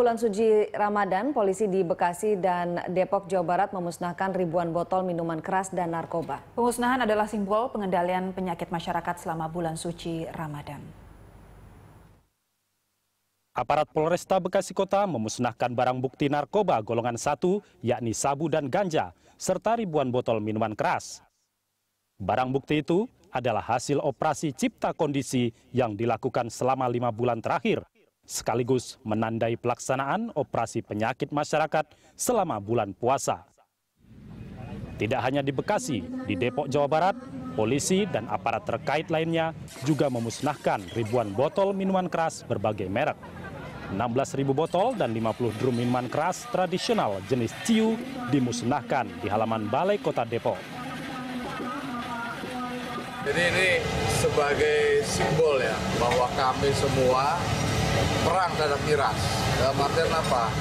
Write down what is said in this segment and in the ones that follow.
Bulan suci Ramadan, polisi di Bekasi dan Depok, Jawa Barat memusnahkan ribuan botol minuman keras dan narkoba. Pemusnahan adalah simbol pengendalian penyakit masyarakat selama bulan suci Ramadan. Aparat Polresta Bekasi Kota memusnahkan barang bukti narkoba golongan satu, yakni sabu dan ganja, serta ribuan botol minuman keras. Barang bukti itu adalah hasil operasi cipta kondisi yang dilakukan selama lima bulan terakhir sekaligus menandai pelaksanaan operasi penyakit masyarakat selama bulan puasa. Tidak hanya di Bekasi, di Depok, Jawa Barat, polisi dan aparat terkait lainnya juga memusnahkan ribuan botol minuman keras berbagai merek. 16.000 botol dan 50 drum minuman keras tradisional jenis ciu dimusnahkan di halaman Balai Kota Depok. Jadi ini sebagai simbol ya bahwa kami semua perang terhadap miras. Dalam artian apa?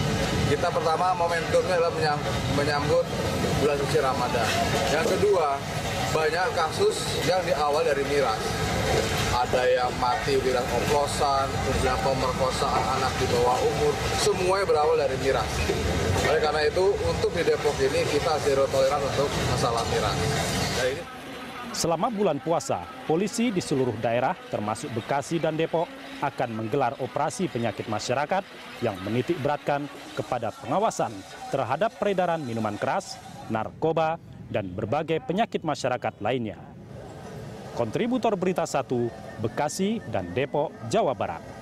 Kita pertama momentumnya adalah menyambut bulan suci Ramadan. Yang kedua, banyak kasus yang diawal dari miras. Ada yang mati miras oplosan, kemudian pemerkosaan anak di bawah umur, semuanya berawal dari miras. Oleh karena itu, untuk di Depok ini kita zero toleran untuk masalah miras. Dan ini Selama bulan puasa, polisi di seluruh daerah termasuk Bekasi dan Depok akan menggelar operasi penyakit masyarakat yang menitik beratkan kepada pengawasan terhadap peredaran minuman keras, narkoba, dan berbagai penyakit masyarakat lainnya. Kontributor Berita 1, Bekasi dan Depok, Jawa Barat.